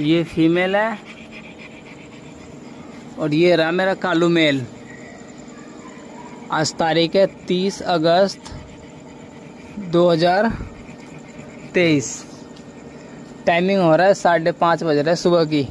ये फीमेल है और ये रहा मेरा कालू मेल। आज तारीख है तीस अगस्त 2023 टाइमिंग हो रहा है साढ़े पाँच बज रहा है सुबह की।